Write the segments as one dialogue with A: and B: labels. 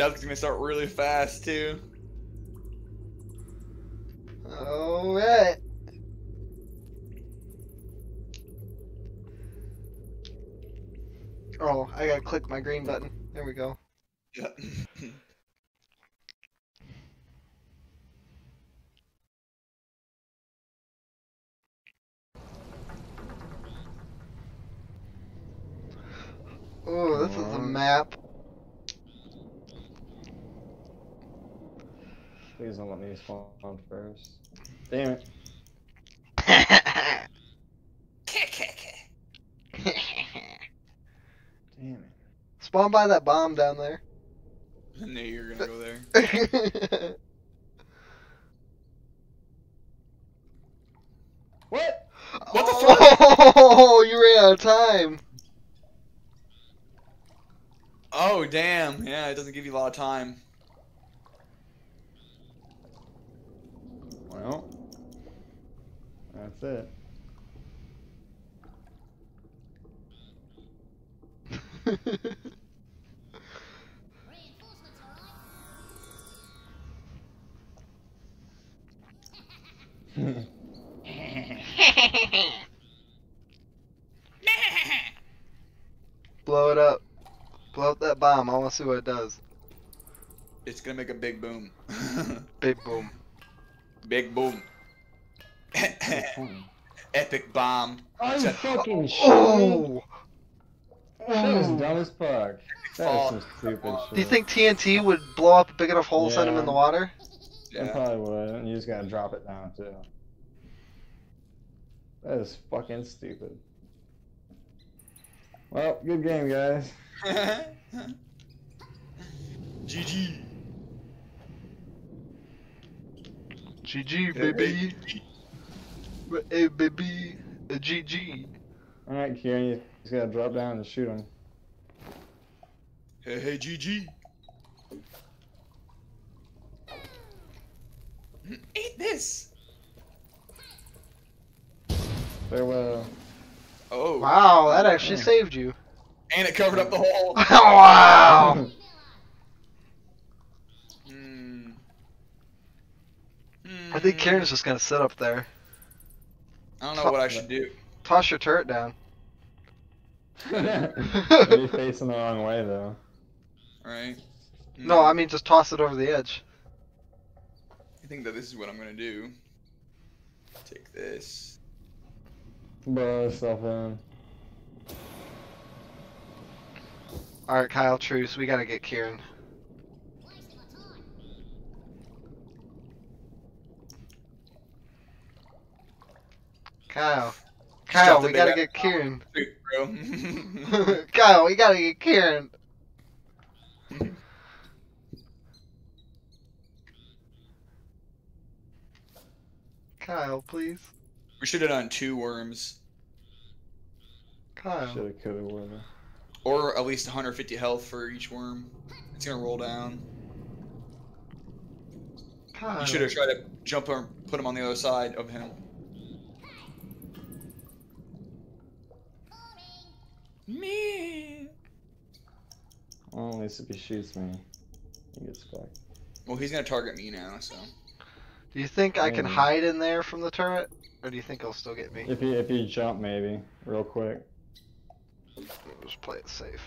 A: death's gonna start really fast too.
B: Alright. Oh, I gotta click my green button. There we go.
A: Yeah.
B: Oh, this is a map.
C: Please don't let me spawn first. Damn it. Damn it.
B: Spawn by that bomb down there.
A: I knew you were gonna go there.
C: What?
A: What the fuck?
B: Oh, you ran out of time.
A: Oh damn! Yeah, it doesn't give you a lot of time.
C: Well, that's it.
B: Blow it up. Blow up that bomb. I want to see what it does.
A: It's gonna make a big boom.
B: Big boom.
A: Big boom. Epic bomb.
C: I'm
A: Shut-
C: fucking oh. shit?
B: Oh!
C: That was dumb as fuck. That
A: Fall.
C: was some stupid shit.
B: Do you think TNT would blow up a big enough hole, to send him in the water?
A: Yeah.
C: It probably would, and you just gotta drop it down too. That is fucking stupid. Well, good game, guys.
A: GG.
B: GG, baby. Hey, baby. Uh, A GG.
C: Alright, Kieran, you just gotta drop down and shoot him.
A: Hey, hey, GG. Eat this.
C: Farewell.
A: Oh.
B: Wow, that oh, actually
C: Yeah.
B: saved you.
A: And it covered up the hole.
B: wow! I think. Kieran's just gonna sit up there.
A: I don't know what I should do.
B: Toss your turret down.
C: You're facing the wrong way though.
A: Right?
B: No, I mean just toss it over the edge.
A: I think that this is what I'm gonna do. Take this.
C: Blow yourself in.
B: Alright, Kyle, truce. We gotta get Kieran. Kyle. Kyle,
A: Shut the
B: we gotta get Kieran.
A: Shoot.
B: Kyle, we gotta get Kieran. Kyle, please.
A: we should have done two worms.
B: Kyle.
C: Shoulda, coulda, woulda.
A: Or at least 150 health for each worm. It's gonna roll down.
B: Kyle.
A: You should have tried to jump or put him on the other side of him. Me.
C: Well, at least if he shoots me, he gets back.
A: Well, he's gonna target me now, so.
B: Do you think I can
C: mm.
B: hide in there from the turret? Or do you think he'll still get me?
C: If you if you jump maybe, real quick.
B: Just play it safe.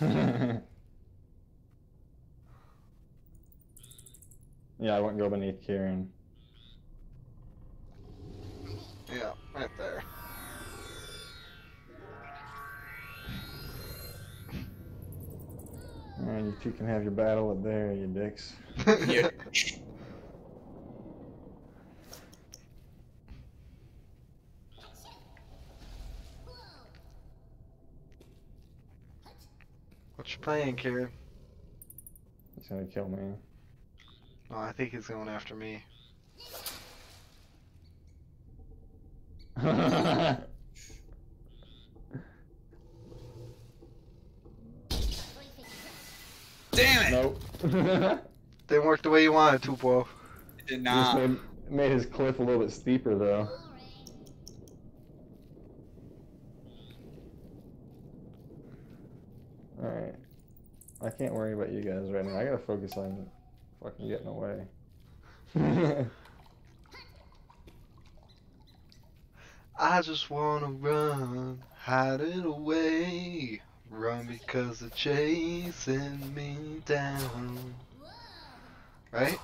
C: yeah, I wouldn't go beneath Kieran.
B: Yeah, right there.
C: Alright, you two can have your battle up there, you dicks.
A: Yeah.
B: What you playing, Kieran?
C: He's gonna kill me.
B: Oh, I think he's going after me. Didn't work the way you wanted, Tupo.
A: It did
C: Just
A: not.
C: made, made his cliff a little bit steeper though. Alright. I can't worry about you guys right now. I gotta focus on fucking getting away.
B: I just wanna run, hide it away. Run because they're chasing me down.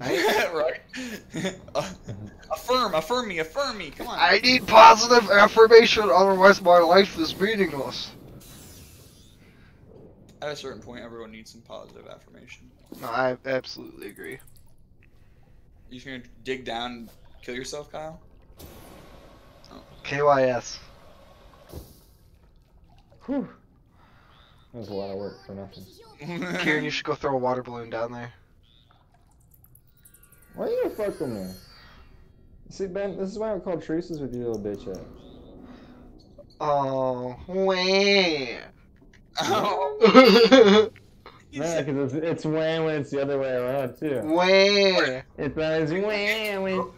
B: Right?
A: right? Uh, affirm, affirm me, affirm me. Come on.
B: I need positive affirmation, otherwise my life is meaningless.
A: At a certain point, everyone needs some positive affirmation.
B: No, I absolutely agree.
A: You just gonna dig down and kill yourself, Kyle?
B: KYS.
C: Whew. That was a lot of work for nothing.
B: Kieran, you should go throw a water balloon down there.
C: Why are you gonna fuck with me? See, Ben, this is why I'm called truces with you little bitch ass.
B: Oh, wah.
A: oh. You
C: because it's, it's wham when it's the other way around, too.
B: wah.
C: It's always wham when.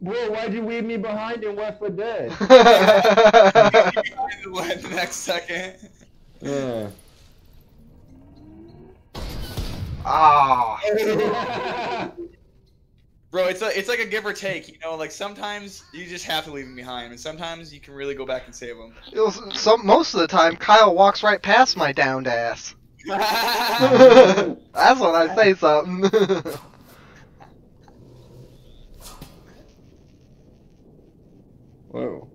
C: Bro, why'd you leave me behind and West for Dead?
A: next second.
C: Yeah.
B: Ah.
A: Bro, it's a, it's like a give or take, you know. Like sometimes you just have to leave him behind, and sometimes you can really go back and save
B: him. Was- Some most of the time, Kyle walks right past my downed ass. That's when I say something.
C: Whoa.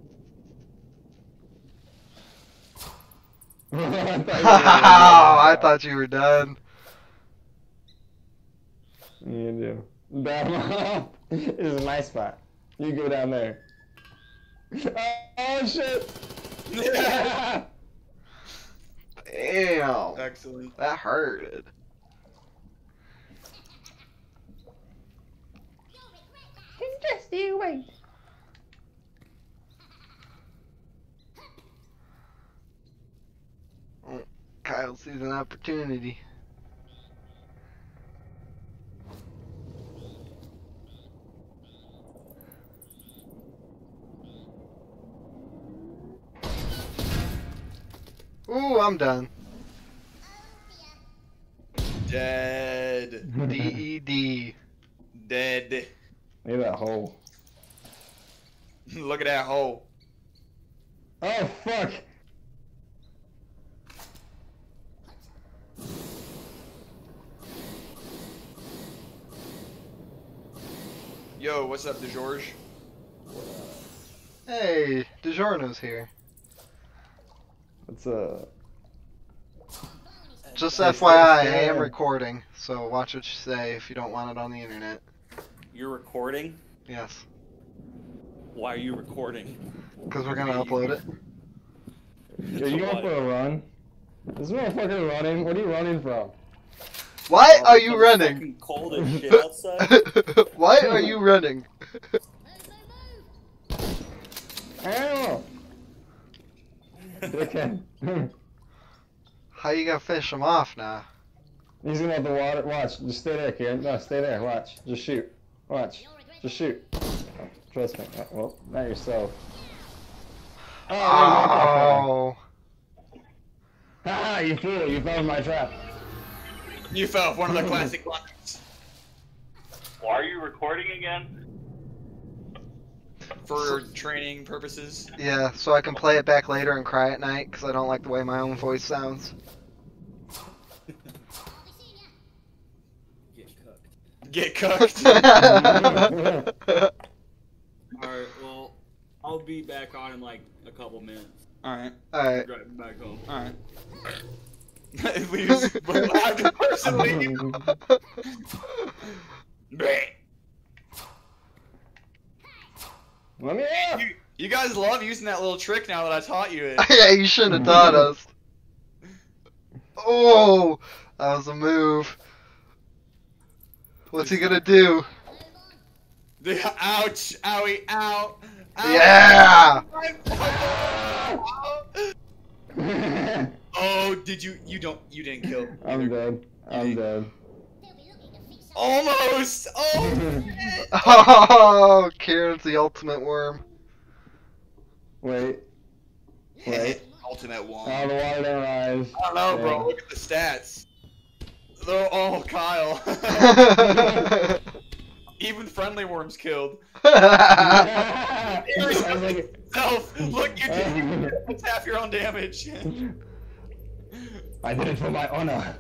C: I thought you were
B: oh, I thought you were done.
C: You do. That this is my spot. You go down there. Oh shit!
B: Damn.
A: Excellent.
B: That hurted.
C: Just you wait.
B: Kyle sees an opportunity. Ooh, I'm done.
A: Dead.
B: D E D.
A: Dead.
C: Look at that hole.
A: Look at that hole.
C: Oh fuck!
A: What's up, DeGeorge?
B: Hey, DiGiorno's here.
C: It's uh
B: Just
C: Yes,
B: FYI, I am recording, so watch what you say if you don't want it on the internet.
D: You're recording?
B: Yes,
D: Why are you recording?
B: because we're gonna upload it.
C: Are you going for a run? This motherfucker running. What are you running from?
B: Why
D: Oh,
B: are you running?
D: fucking cold as shit outside.
B: Why are you running?
C: Ow! Dickhead.
B: How you gonna fish them off now?
C: He's gonna have the water. Watch. Just stay there, Kieran. No, stay there. Watch. Just shoot. Watch. Just shoot. Oh, trust me. Uh, Well, not yourself. Oh,
B: Oh,
C: Ha! You fool! You fell in my trap.
A: You fell off one of the classic lines.
D: Why are you recording again?
A: For training purposes.
B: yeah. So I can play it back later and cry at night because I don't like the way my own voice sounds.
D: Get cooked.
A: Get cooked.
D: Alright, well, I'll be back on in like a couple minutes.
A: Alright,
B: Alright.
D: Driving back home.
A: alright. we just have the person leave.
C: Let me out!
A: You, you guys love using that little trick now that I taught you it.
B: yeah, you shouldn't have taught us. Oh, that was a move. What's he gonna do?
A: Ouch! Owie! Ow! Ow.
B: Yeah!
A: Oh, did you? You don't. You didn't kill.
C: I'm
A: either.
C: dead. I'm dead.
A: Almost. Oh. shit.
B: Oh, Kieran's the ultimate worm.
C: Wait. Wait.
A: ultimate one.
C: Oh, the water don't rise.
A: I don't know, bro.
C: Yeah.
A: Look at the stats. They're all Kyle. Even friendly worms killed.
C: I was like,
A: Self, look, you did it's half your own damage.
C: I did it for my honor.